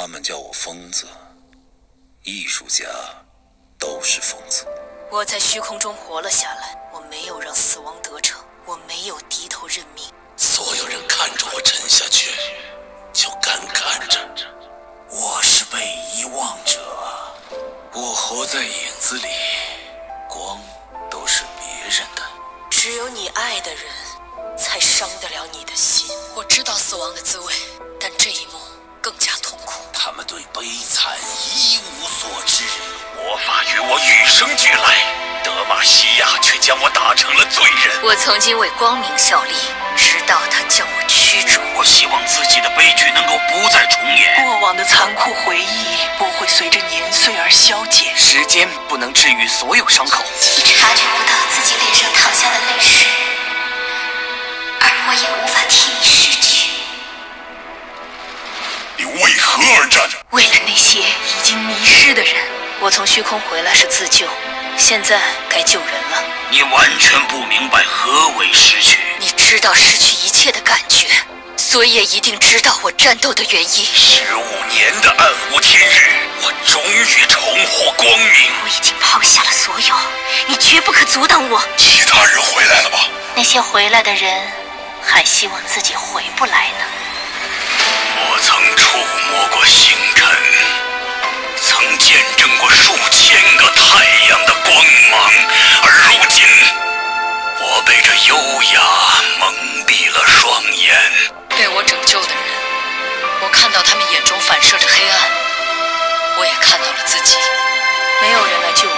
他们叫我疯子，艺术家都是疯子。我在虚空中活了下来，我没有让死亡得逞，我没有低头认命。所有人看着我沉下去，就干看着，我是被遗忘者。我活在影子里，光都是别人的。只有你爱的人，才伤得了你的心。我知道死亡的滋味，但这一幕更加痛苦。他们对悲惨一无所知，魔法与我与生俱来，德玛西亚却将我打成了罪人。我曾经为光明效力，直到他将我驱逐。我希望自己的悲剧能够不再重演。过往的残酷回忆不会随着年岁而消减，时间不能治愈所有伤口。你为何而战？为了那些已经迷失的人，我从虚空回来是自救，现在该救人了。你完全不明白何为失去。你知道失去一切的感觉，所以也一定知道我战斗的原因。十五年的暗无天日，我终于重获光明。我已经抛下了所有，你绝不可阻挡我。其他人回来了吗？那些回来的人，还希望自己回不来呢。我曾触摸过星辰，曾见证过数千个太阳的光芒，而如今，我被这优雅蒙蔽了双眼。被我拯救的人，我看到他们眼中反射着黑暗，我也看到了自己。没有人来救我，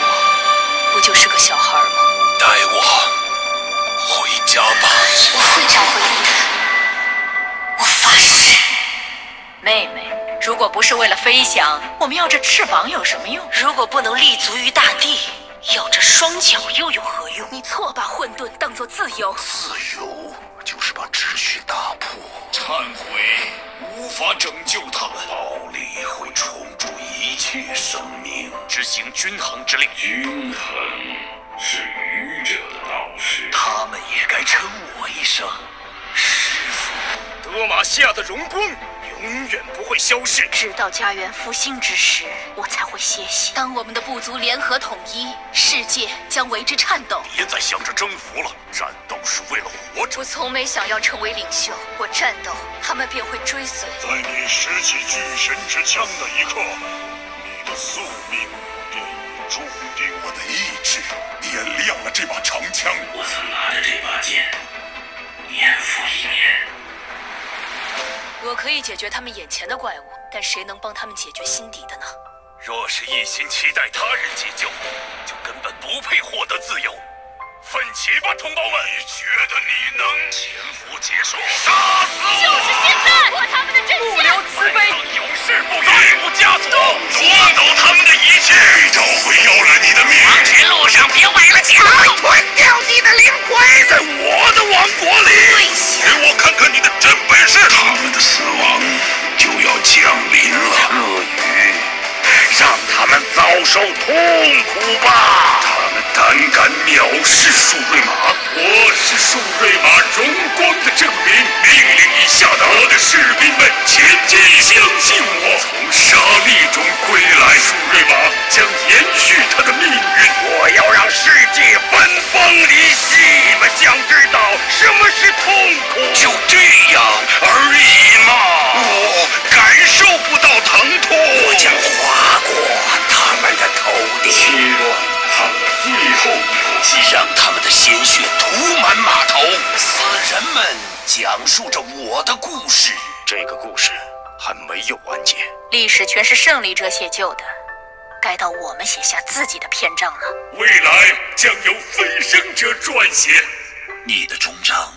妹妹，如果不是为了飞翔，我们要这翅膀有什么用？如果不能立足于大地，要这双脚又有何用？你错把混沌当作自由。自由就是把秩序打破。忏悔无法拯救他们。暴力会重铸一切生命。执行均衡之令。均衡是愚者的导师。他们也该称我一声师傅。德玛西亚的荣光永远不会消逝。直到家园复兴之时，我才会歇息。当我们的部族联合统一，世界将为之颤抖。别再想着征服了，战斗是为了活着。我从没想要成为领袖，我战斗，他们便会追随。在你拾起巨神之枪的一刻，你的宿命便已注定。我的意志点亮了这把长枪。我曾拿着这把剑，年复一年。我可以解决他们眼前的怪物，但谁能帮他们解决心底的呢？若是一心期待他人解救，就根本不配获得自由。奋起吧，同胞们！你觉得你能潜伏结束？杀死我！就是现在，破他们的阵线！不留慈悲，勇士不再不枷锁，夺走他们的一切，这招会要了你的命。往前路上别崴了脚，吞掉你的灵魂，在我的王国里，给我看看你的真本事！受痛苦吧！他们胆敢藐视树瑞玛，我是树瑞玛荣光的证明。命令已下达，我的士兵们前进，相信我，从沙砾中归来，树瑞玛将延续他的命运。我要让世界分崩离析，你们想知道什么是痛后一口气，让他们的鲜血涂满码头。死人们讲述着我的故事，这个故事还没有完结。历史全是胜利者写就的，该到我们写下自己的篇章了。未来将由飞升者撰写，你的终章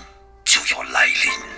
就要来临。